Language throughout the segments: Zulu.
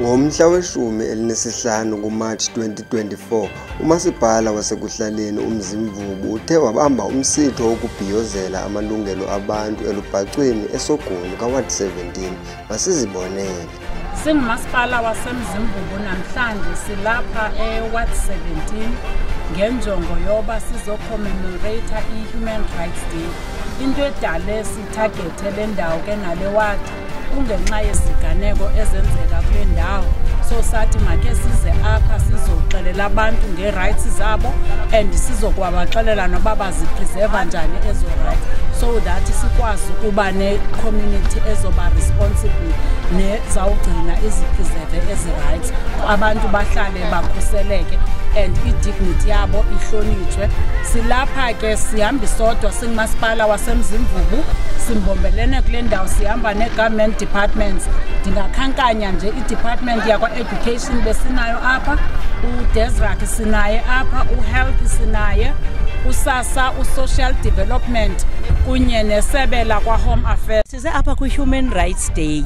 Ngomhla weshumi elinesihlanu kuMatshi 2024, uMasipala wasekuhlaleni uMzimvubu uthe wabamba umsitho wokubhiyozela amalungelo abantu elubhacweni eSoguni kaWard 17. Masizibonele. Singumasipala wasemzimvubu namhlanje silapha eWard 17 ngenjongo yoba sizocommemorata i-Human Rights Day. Into edale sithagethe le ndawo ke nale ward kungenxa yeziganeko ezenzeka kule ndawo. So sathi makhe size apha sizoxelela abantu ngee-rights zabo and sizokwabaxelela noba bazipreserva njani ezo rights. So that sikwazi ukuba ne-community ezoba responsible nezawugcina izipreserve ezi rights. Abantu bahlale bakhuseleke and idignity yabo ihlonitshwe. Silapha ke sihambi sodwa singumasipala wasemzimvubu simbombelene kule ndawo sihamba nee-government departments. Ndingakhankanya nje idepartment yakwa-education besinayo apha udesrak sinaye apha uhealth sinaye usasa usocial development kunye nesebe lakwa-home affairs. Size apha kwi-human rights day.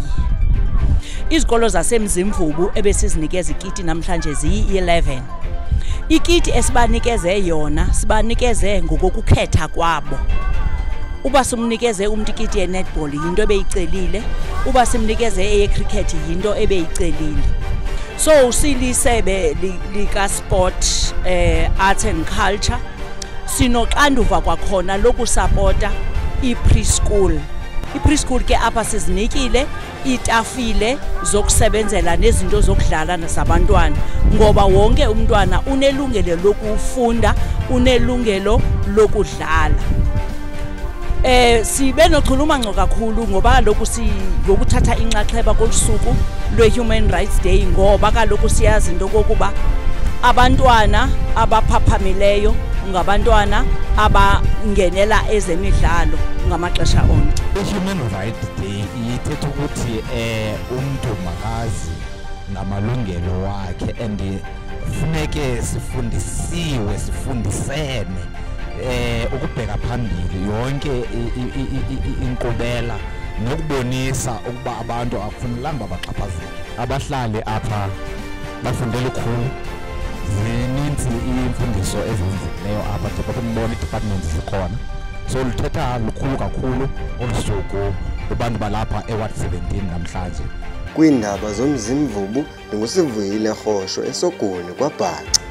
Izikolo zasemzimvubu ebesizinikeza ikiti namhlanje ziyi-11 ikiti esibanikeze yona sibanikeze ngokokukhetha kwabo uba simnikeze umntu ikiti ye-netball yinto ebeyicelile. Uba simnikeze eyecricket yinto ebeyicelile. So silisebe likasport eh, arts and culture. Sinoxanduva kwakhona lokusapota i-preschool. I-preschool ke apha sizinikile iitafile zokusebenzela nezinto zokudlala zabantwana ngoba wonke umntwana unelungelo lokufunda unelungelo lokudlala. Eh sibe nochulumanco kakhulu ngoba kaloku ngokuthatha inxaxheba kolusuku lwe-human rights day ngoba kaloku siyazi into kokuba abantwana abaphaphamileyo ngabantwana abangenela ezemidlalo ngamaxesha onke. I-human rights day ithetha ukuthi um umntu makazi ngamalungelo wakhe and funeke sifundisiwe sifundisene eh ukubheka phambili yonke inkqubela nokubonisa ukuba abantu akufunelanga babaxhaphazele abahlali apha bafundele lukhulu zininzi iimfundiso ezenzekileyo apha njengoba umbona ii-departments zikhona. So luthetha lukhulu kakhulu olu suku kubantu balapha eward 17 namhlanje. Kwiindaba zomzimvubu ndingusivuyile rhosho esogoni kwabhaca.